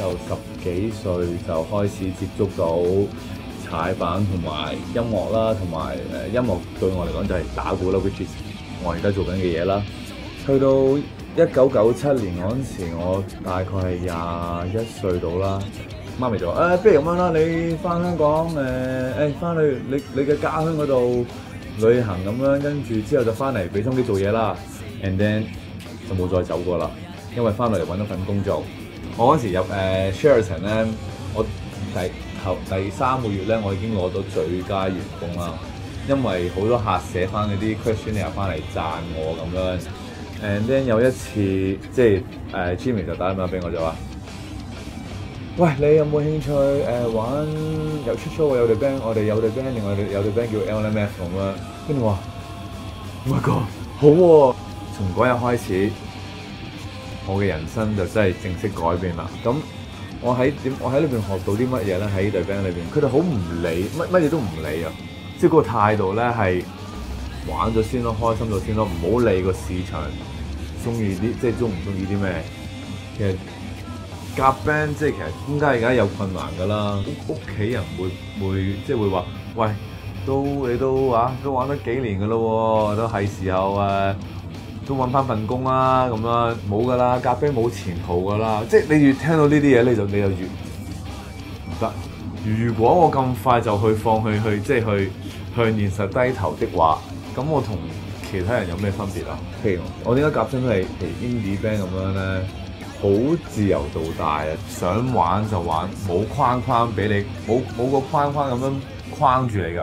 由十幾歲就開始接觸到踩板同埋音樂啦，同埋誒音樂對我嚟講就係打鼓啦，which is 我而家做緊嘅嘢啦。去到一九九七年嗰陣時，我大概係廿一歲到啦。媽咪就話：誒、不如咁樣啦，你翻香港誒誒翻去你你嘅家鄉嗰度旅行咁樣，跟住之後就翻嚟俾心機做嘢啦。And then 就冇再走過啦，因為翻嚟揾到份工做。我嗰時入誒、Sheraton 咧，我第頭第三個月咧，我已經攞到最佳員工啦。因為好多客寫翻嗰啲 questionnaire 翻嚟讚我咁樣。And then 有一次即係誒、Jimmy 就打電話俾我就話。喂，你有冇興趣誒、玩有出 show 有隊 band，我哋有隊 band，另外有隊 band 叫 LMF 咁樣，跟住我話，Oh my god，好喎、從嗰日開始，我嘅人生就真係正式改變啦。咁我喺點？我喺裏邊學到啲乜嘢咧？喺隊 band 裏邊，佢哋好唔理，乜乜嘢都唔理啊！即係嗰個態度咧係玩咗先咯，開心咗先咯，唔好理個市場中意啲，即係中唔中意啲咩。其實夾 band 即係其實點解而家有困難㗎啦？屋企人會會即係會話：喂，都你都啊都玩咗幾年㗎咯，都係時候誒、都揾翻份工啦，咁樣冇㗎啦，咖啡冇前途㗎啦。即係你越聽到呢啲嘢，你就你就越唔得。如果我咁快就去放棄去即係去向現實低頭的話，咁我同其他人有咩分別啊？譬如我點解夾親都係譬如 indie band 咁樣咧？好自由度大啊！想玩就玩，冇框框俾你，冇冇個框框咁樣框住你㗎。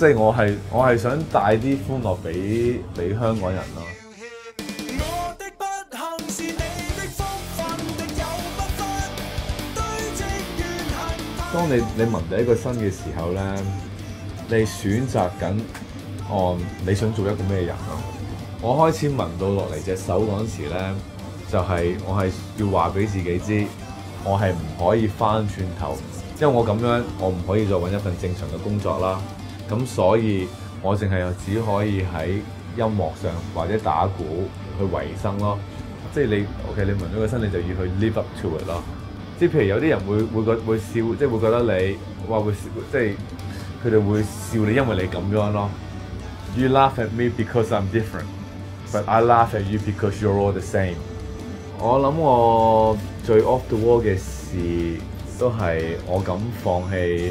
即係我係我係想帶啲歡樂俾俾香港人咯。當你你聞第一個新嘅時候咧，你選擇緊哦，你想做一個咩人咯？我開始聞到落嚟隻手嗰陣時咧，就係、我係要話俾自己知，我係唔可以翻轉頭，因為我咁樣我唔可以再揾一份正常嘅工作啦。咁所以我淨係只可以喺音樂上或者打鼓去維生咯。即係你 OK，你聞到個身，你就要去 live up to it 咯。即係譬如有啲人會會覺會笑，即係會覺得你話會笑，即係佢哋會笑你，因為你咁樣咯。You laugh at me because I'm different, but I laugh at you because you're all the same。我諗我最 off the wall 嘅事都係我敢放棄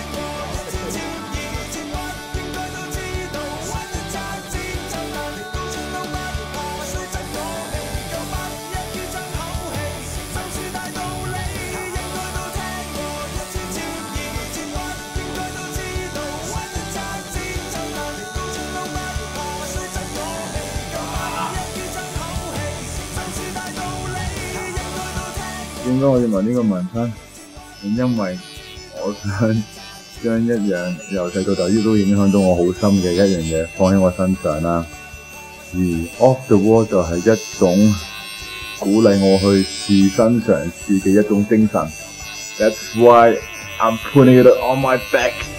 聽。點解我要問呢個問題？因為我想將一樣由細到大都影響到我好深嘅一樣嘢放喺我身上啦。而 off the wall 就係一種鼓勵我去試身嘗試嘅一種精神。That's why I'm putting it on my back.